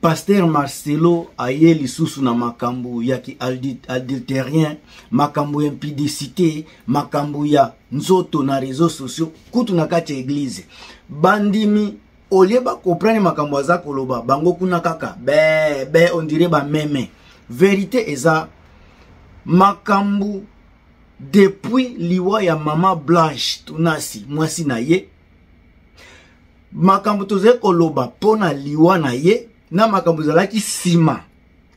Pasteur Marcelo aye lisusu na makambo ya ki adulterien, makambo ya impudicité, makambo ya nzoto na réseaux sociaux, kutu na kati ya église. Bandimi olie ba comprendre makambo aza koloba, bango kuna kaka be be on dirait ba meme. Vérité eza makambo depuis liwa ya mama Blanche Tunasi, mwasi na ye makambo tozali koloba mpo na liwa na ye na makambo ezalaki nsima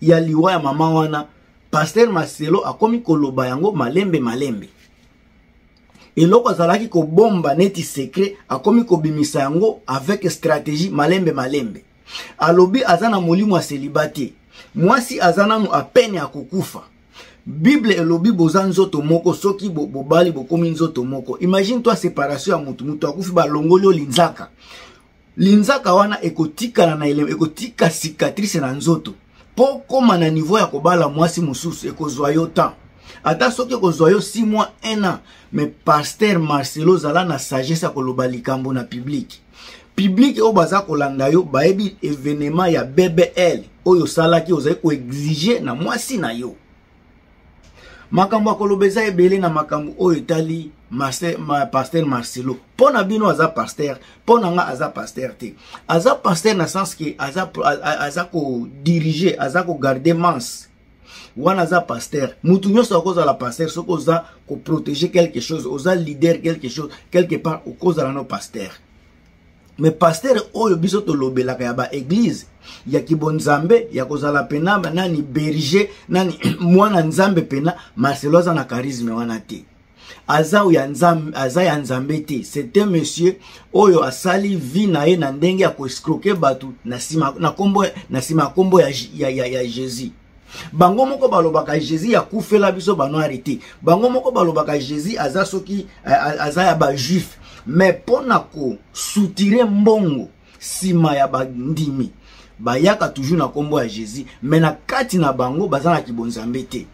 ya liwa ya mama wana paster marcelo akomi koloba yango malembe malembe eloko azalaki kobomba neti secret akomi kobimisa yango avec stratégie malembe malembe alobi aza na molimo ya seliba te mwasi aza nanu apene ya kokufa bible elobi boza nzoto moko soki bobali bokomi nzoto moko imagine toi séparation ya motu motu akufi balongoli yo linzaka linzaka wana ekotikala na elemo ekotika cicatrice na nzoto mpo okóma na niveau ya kobala mwasi mosusu ekozwa yo temps ata soki ekozwa yo 6 mois 1 an mais paster marcelo zala na sagesse ya koloba likambo na publike public oyo baza kolanda yo bayebi evenema ya bbl oyo osalaki ozali koexige na mwasi na yo makambo ya koloba eza ebele na makambo oyo etali pasteur marcelo mpo na bino aza pasteur mpo na nga aza pasteur te aza pasteur na sens ke aza, aza kodirige aza kogarde manse wana aza pasteur mutu nyonso akozala pasteur soki oza koprotege quelque chose oza leader quelque chose quelque part okozala no pasteur me pastere oyo biso tolobelaka ya baeglize ya kibonzambe ya kozala pena nani berger nani mwana nzambe pena marcelo aza na charisme wana te aza ya nzambe aza ya nzambe te c'est un monsieur oyo asali vie na ye na ndenge ya koescroke bato na nsima na kombo na nsima ya kombo ya, ya, ya, ya jésus bango moko balobaka jésus akufela biso banoire te bango moko balobaka jésus aza soki eh, aza ya bajuif mais mpo na kosutire mbongo nsima ya bandimi bayaka toujours na kombo ya jésus mais na kati na bango baza na kibonzambe te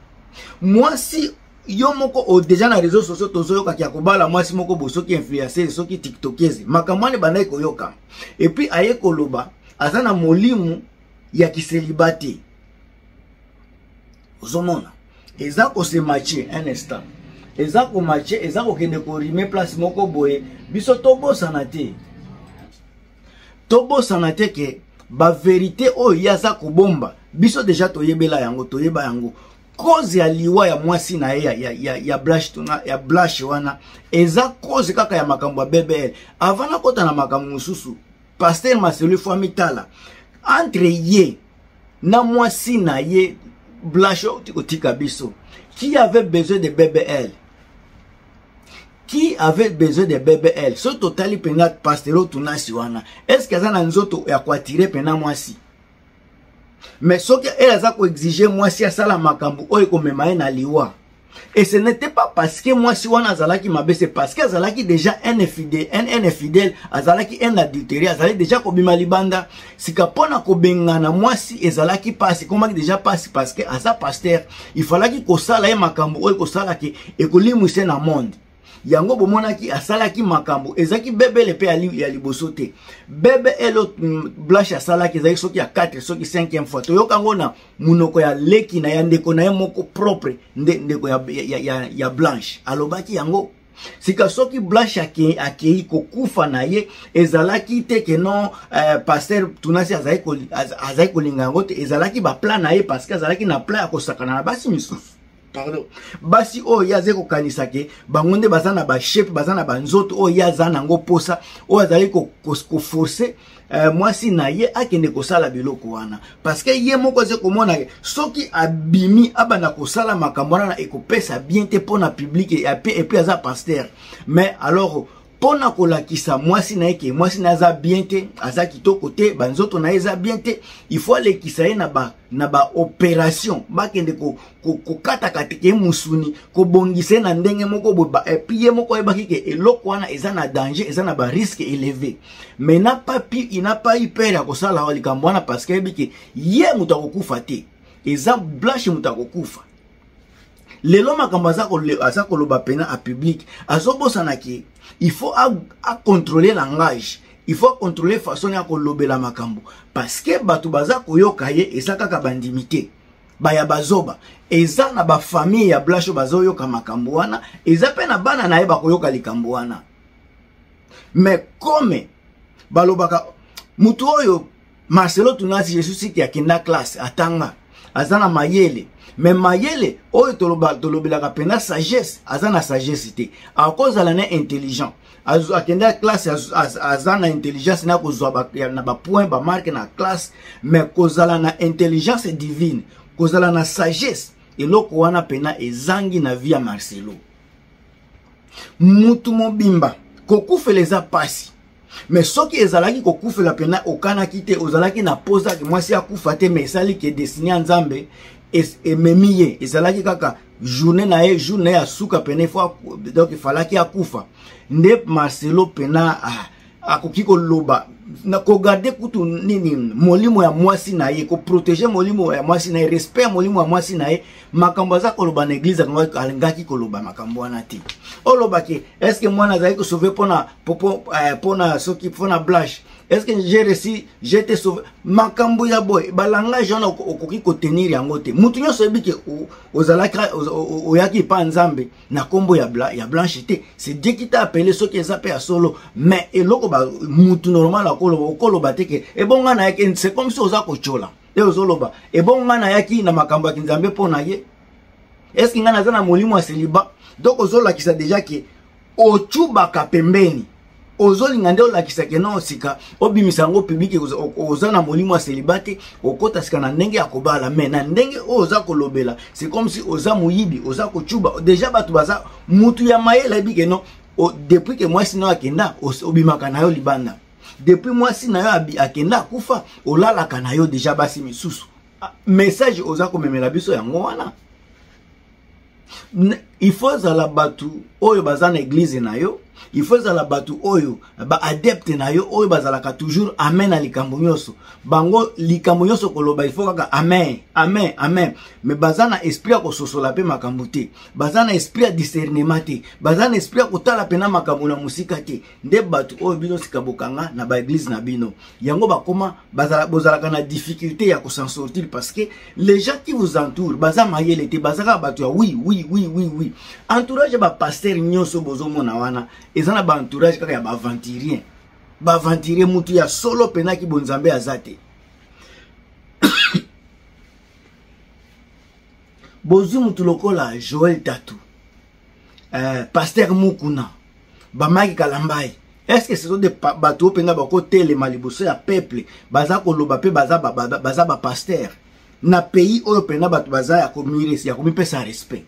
mwasi yo moko o deja na réseau sociaux tozoyokaki ya kobala mwasi moko bo soki influenceuse soki tiktokese makambo wana ebandaki koyokama epuis aye koloba aza na molimo ya kiseliba te ozomona eza kosemache un instant eza komache eza kokende korime place moko boye biso tobosana te tobosana te ke baverite oyo ye aza kobomba biso deja toyebela yango toyeba yango cause ya liwa ya mwasi na ye ya, ya, ya, ya blash tuna ya blash wana eza cause kaka ya makambo ya bbl avant nakota na makambo mosusu paster maselu fo amitala entre ye na mwasi na ye blash otika biso qui avait besoin de bbl qui avait besoin de bbl soki totali mpenza pastelo tunasi wana estce aza na nzoto ya koatire mpena mwasi mais soki elle aza koexige mwasi asala makambo oyo ekomema ye na liwa et ce n'était pas parce que mwasi wana azalaki mabe c'est parce que azalaki déjà un infidèle un, un infidèle azalaki un adultéré azali déjà kobima libanda sika mpo na kobengana mwasi ezalaki mpasi ekomaki déjà mpasi parce que aza pasteur ifalaki kosala ye makambo oyo ekosalaki ekolimwise na monde yango bomonaki asalaki makambo ezalaki bebele mpe ya liboso te bebe elo mm, blanche asalaki ezalaki soki ya 4 soki 5e fois toyoka yango na monoko ya leki na ya ndeko na ye moko propre nde ndeko ya, ya, ya, ya blanche alobaki yango sika soki blanche akei kokufa na ye ezalaki te ke non eh, paster tunasi azalaki kolinga yango te ezalaki baplan na ye parce que azalaki na plan ya kosakana na basi misusu pardon basi oyo ye azali kokanisa ke bango nde baza na bashape baza na banzoto oyo ye aza na yango mposa oyo azali koforce ko, uh, mwasi na ye akende kosala biloko wana parceke ye moko azali komona ke soki abimi abanda kosala makambo wana ekopesa bien te mpo na publike epe aza pastere mais alors mpo na kolakisa mwasi na ye ke mwasi na ye aza bien te aza kitoko te banzoto na ye eza bien te il faut alekisa ye na ba na baopération bakende kokataka ko, ko ye mosuni kobongisa ye na ndenge moko boye epuis ye moko ayebaki ke eloko wana eza na danger eza na barisque éleve mais na papi ina pa hyper ya kosala likambo wana parce que ayebi ke ye moto akokufa te eza blanche moto akokufa lelo makambo aza koloba pena a public azobosana ke il faut acontrole langage il faut acontrole façon ya kolobela makambo parce que bato baza koyoka ye eza kaka bandimi te baya bazoba eza na bafamille ya blasho bazoyoka makambo wana eza mpe na bana na ye bakoyoka likambo wana mais comme balobaka moto oyo Marcelo Tunasi je suis siki akenda classe atanga aza na mayele me mayele oyo tolobelaka mpenza sagesse aza na sagesse te akozala na intelligent akenda classe aza na intelligence na kozwa na bapoint bamarke na classe me kozala na intelligence divine kozala na sagesse eloko wana mpena ezangi na vie ya marcelo mutu mobimba kokufela eza mpasi me soki ezalaki kokufela mpena okanaki te ozalaki na posa yake mwasi akufa te me esali ke destine ya nzambe ememi ye ezalaki kaka journée na ye jour na ye asuka mpena ifo donc efalaki akufa nde marcelo mpena ah, akoki koloba na kogarde kutu nini molimo ya mwasi na ye koprotege molimo ya mwasi na ye respect ya molimo ya mwasi na ye makambo aza koloba na eglize akango alingaki koloba makambo wana te olobaki estce mwana azali kosauve mpona mpona eh, soki mpona blanche estce je resi je te sauve makambo ya boye balangage wana okoki kotenir yango te motu nyonso oyebi ke ozalaki oyaki epa nzambe na nkombo ya, bla, ya blanche te c'est dieu qui t'a appelé soki eza mpe ya solo mais eloko motu normal akoloba okoloba te ke ebonga na yeke c'est comme si oza kotyola nde ozoloba ebongo ngai nayaki na makambo ya kinzambe mpo na ye eske ngai naza na molimo ya seliba donk ozolakisa deja ke ocubaka pembeni ozolinga nde olakisa ke no sika obimisa yango publike oza na molimo ya seliba te okota sika na ndenge ya kobala mai na ndenge oyo oza kolobela se comme si oza moyibi oza kocuba deja bato baza motu ya mayele ayebi ke no depuis ke mwasi nayo akenda obimaka na yo libanda depuis mwasi na yo akenda akufa olalaka na yo deja basi misusu ah, message oza komemela biso yango wana il faut ezala bato oyo baza na eglize na yo il faut ezala bato oyo baadepte na yo oyo bazalaka toujours amen na likambo nyonso bango likambo nyonso koloba il faut kaka amen amen amen me baza na esprit ya kososola mpe makambo te baza na esprit ya discernement te baza na esprit ya kotala mpena makambo na mosika te nde bato oyo bino sika bokanga na baeglize na bino yango bakoma bozalaka na difficulté ya kosan sortir parce que les gens qui vous entoure baza mayele te baza kaka bato ya wi wi wi wi wi entourage ya bapaster nyonso bozomona wana eza na baentourage kaka ya baaventurien baaventurie motu ya solo mpenaki bonzambe aza te bozwi motu lokola joel tatu eh, pasteur mukuna bamaki kalambayi est ce que saison de bato oyo mpenza bakotelema liboso ya peuple baza koloba mpe baza baza bapasteur na pays oyo mpenza bato baza ya komiresi ya komipesa respect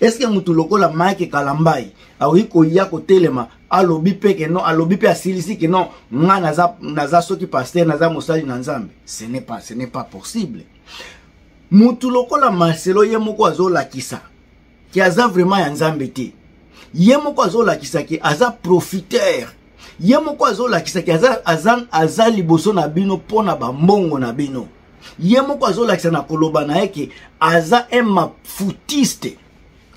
est ce que motu lokola mike kalambai akoki koya kotelema alobi mpe ke non alobi mpe asilisi ke non ngai naza, naza soki pasteur naza mosali na nzambe ce n'est pas, ce n'est pas possible motu lokola marcelo ye moko azolakisa ke aza vraiment ya nzambe te ye moko azolakisa ke aza profiteur ye moko azolakisa ke aza, aza, aza liboso na bino mpo na bambongo na bino ye moko azolakisa na koloba na ye ke aza un mafutiste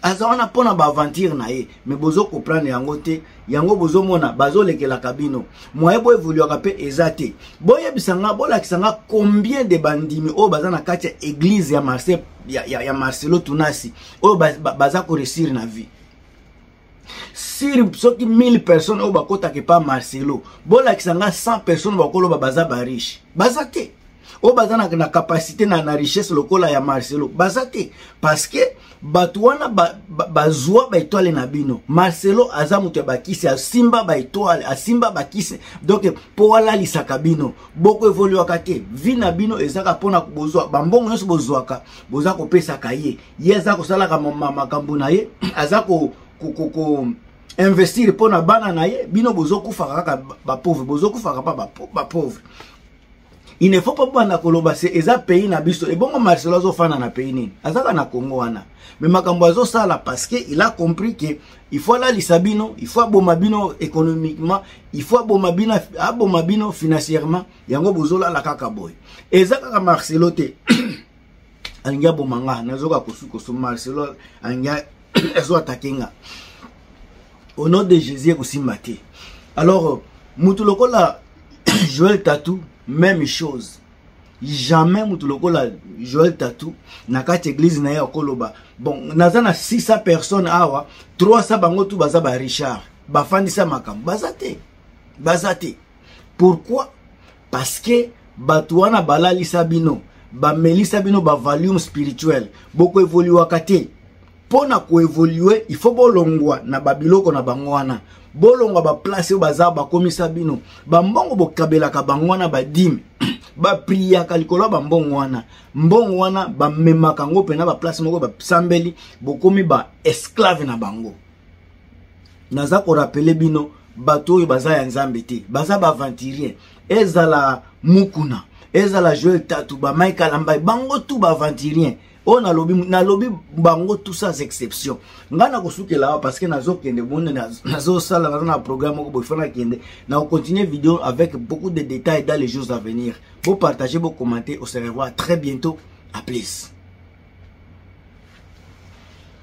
aza wana mpo na baaventure na ye me bozo comprendre yango te yango bozomona bazolekelaka bino moye boevoluaka mpe eza te boyebisa nga bolakisa nga combien de bandimi oyo baza na kati ya eglize ya, Marse, ya, ya, ya marcelo tunasi oyo baza ba, ba koresire na vie sur soki 1000 personnes oyo bakotaka epa marcelo bolakisa nga 100 personnes bakoloba baza bariche baza te oyo baza na, na capacité na, na richesse lokola ya marcelo baza te parce que bato wana bazwa ba, ba baetoile na bino marcelo aza moto ya bakisi asimba baetoile asimba bakisi donk mpo alalisaka bino boko evoluaka te vi na bino ezaka mpona bozwa bambongo nyonso bozwaka boza kopesaka ye ye aza kosalaka makambo na ye aza ko, ko, ko, ko investir mpo na bana na ye bino bozokufaka kaka bapauvre bozokufaka mpa bapauvre ba il ne faut pas banda koloba se eza pays na biso ebongo marcelo azofanda na pays nini azaka na congo wana me makambo azosala parce que il a compris que il faut alalisa bino il faut aboma bino économiquement il faut aboma bino aboma bino financièrement yango bozolala kaka boye eza kaka marcelo te alingi aboma nga nazoka kosukoso marcelo alingi azo atake nga au nom de jésus ekosimba te alors motu lokola joel tatou même chose jamais motu lokola joel tatou na kati église na ye akoloba bon naza na 600 personnes awa 300 bango tu baza ba richard bafandisa makambo baza te baza te pourquoi parce que bato wana balalisa bino bamelisa bino bavalium spirituel bokoevoluaka te mpo na koevolue il faut bolongwa na babiloko na bango wana bolongwa baplace oyo baza bakomisa bino bambongo bokabelaka bango wana badime bapriyaka likolo ya bambongo wana mbongo wana bamemaka yango mpena baplace moko basambeli bokomi baesclave na bango naza korapele bino bato oyo baza ya nzambe te baza baaventurien ezala mukuna ezala joel tatu bamike alambai bango tu baaventurien oyo nalobi nalobi bango tout sans exception ngai nakosukela awa parce que nazokende bonde nazosala naza na programme moko boye fo nakende nakocontinue video avec beaucoup de détails dans les jours à venir bopartage bocommente au se revoir très bientôt à plus